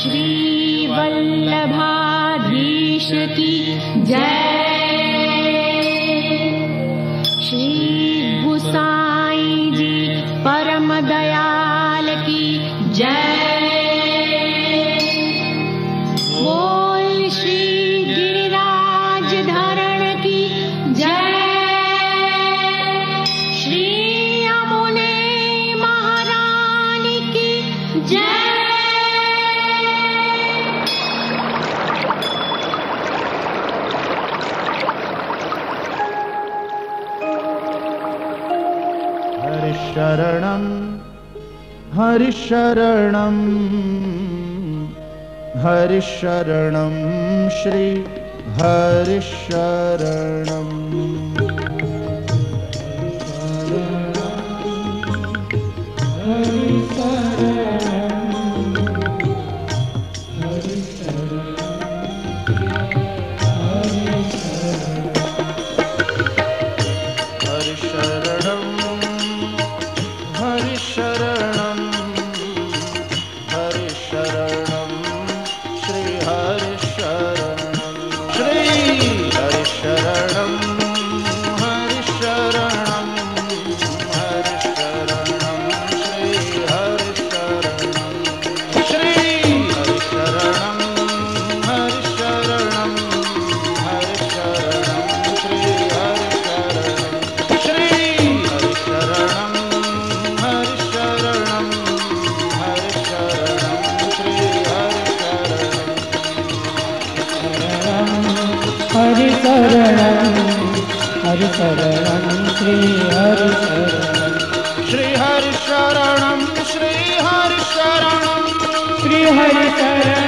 श्रीवल्लभाधीश की जय हरिशरणं हरिशरणं। हरिशरणं श्री हरिशरणम् हरिशरणं शरणम् हरि शरण हरि शरण श्री हरि शरण श्री हरि शरण श्री हरि शरण। श्री हरि शरण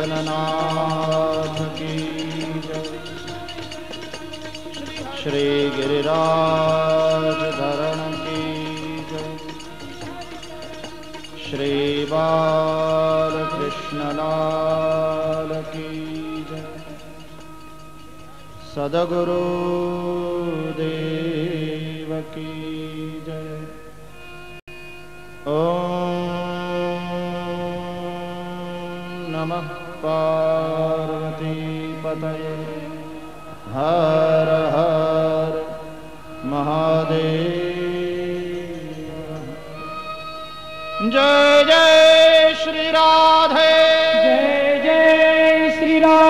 गोवर्धननाथ की श्री गिरिराज धरण की श्री बाल कृष्णलाल की सदगुरु देव की जय। ॐ नमः। पार्वती पतये हर हर महादेव। जय जय श्री राधे। जय जय श्री राधे।